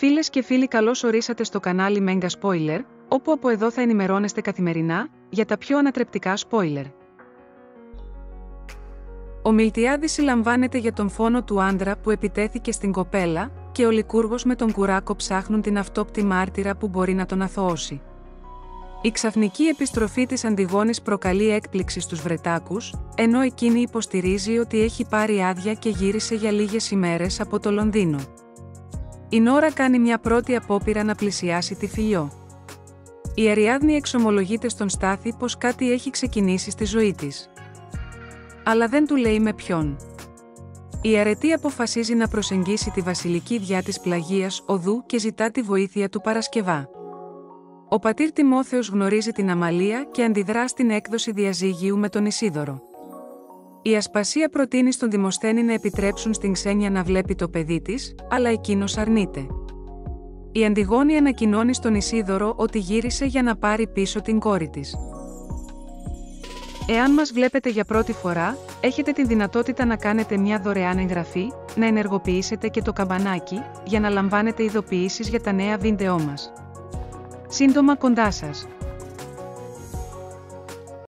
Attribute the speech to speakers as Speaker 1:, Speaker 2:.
Speaker 1: Φίλες και φίλοι, καλώς ορίσατε στο κανάλι Mega Spoiler, όπου από εδώ θα ενημερώνεστε καθημερινά για τα πιο ανατρεπτικά spoiler. Ο Μιλτιάδης συλλαμβάνεται για τον φόνο του άντρα που επιτέθηκε στην κοπέλα και ο Λικούργος με τον Κουράκο ψάχνουν την αυτόπτη μάρτυρα που μπορεί να τον αθωώσει. Η ξαφνική επιστροφή της Αντιγόνης προκαλεί έκπληξη στους Βρετάκους, ενώ εκείνη υποστηρίζει ότι έχει πάρει άδεια και γύρισε για λίγες ημέρες από το Λονδίνο. Η Νόρα κάνει μια πρώτη απόπειρα να πλησιάσει τη φιλιό. Η Αριάδνη εξομολογείται στον Στάθη πως κάτι έχει ξεκινήσει στη ζωή της. Αλλά δεν του λέει με ποιον. Η αρετή αποφασίζει να προσεγγίσει τη βασιλική διά της πλαγίας οδού και ζητά τη βοήθεια του Παρασκευά. Ο πατήρ Τιμόθεος γνωρίζει την Αμαλία και αντιδρά στην έκδοση διαζύγιου με τον Ισίδωρο. Η Ασπασία προτείνει στον Δημοσθένη να επιτρέψουν στην Ξένια να βλέπει το παιδί της, αλλά εκείνος αρνείται. Η Αντιγόνη ανακοινώνει στον Ισίδωρο ότι γύρισε για να πάρει πίσω την κόρη της. Εάν μας βλέπετε για πρώτη φορά, έχετε τη δυνατότητα να κάνετε μια δωρεάν εγγραφή, να ενεργοποιήσετε και το καμπανάκι, για να λαμβάνετε ειδοποιήσεις για τα νέα βίντεό μας. Σύντομα κοντά σας.